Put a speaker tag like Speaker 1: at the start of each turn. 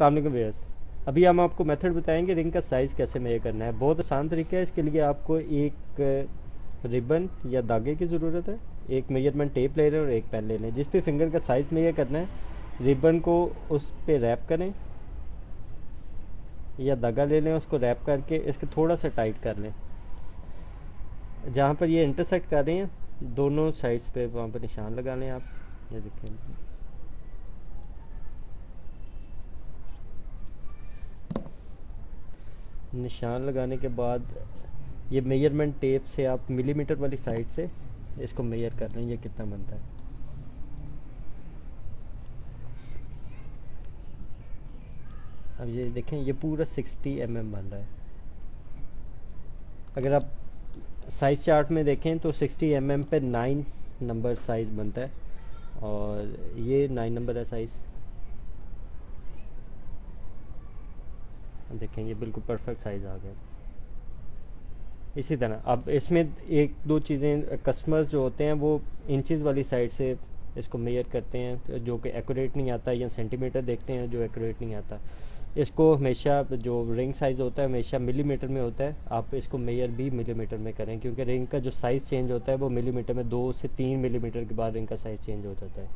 Speaker 1: Wears. अभी हम आपको मेथड बताएँगे रिंग का साइज़ कैसे मेजर करना है। बहुत आसान तरीका है, इसके लिए आपको एक रिबन या धागे की ज़रूरत है। एक मेज़रमेंट टेप ले रहे हैं और एक पेन ले लें जिस पे फिंगर का साइज़ मेजर करना है, रिबन को उस पर रैप करें या धागा ले लें, उसको रैप करके इसको थोड़ा सा टाइट कर लें। जहाँ पर ये इंटरसेक्ट कर रहे हैं, दोनों साइड्स पे वहाँ पर निशान लगा लें आप। ये देखें। निशान लगाने के बाद ये मेज़रमेंट टेप से आप मिलीमीटर वाली साइड से इसको मेजर कर रहे हैं, ये कितना बनता है? अब ये देखें, ये पूरा 60 एम mm बन रहा है। अगर आप साइज़ चार्ट में देखें तो 60 एम mm पे नाइन नंबर साइज़ बनता है और ये नाइन नंबर है साइज़ देखें, ये बिल्कुल परफेक्ट साइज़ आ गया। इसी तरह, अब इसमें एक, दो चीज़ें कस्टमर्स जो होते हैं, वो इंचज़ वाली साइड से इसको मेयर करते हैं, जो कि एक्यूरेट नहीं आता या सेंटीमीटर देखते हैं, जो एक्यूरेट नहीं आता। इसको हमेशा जो रिंग साइज़ होता है, हमेशा मिलीमीटर में होता है। आप इसको मेयर भी मिलीमीटर में करें, क्योंकि रिंग का जो साइज़ चेंज होता है, वो मिलीमीटर में दो से तीन मिलीमीटर के बाद रिंग का साइज़ चेंज हो जाता है।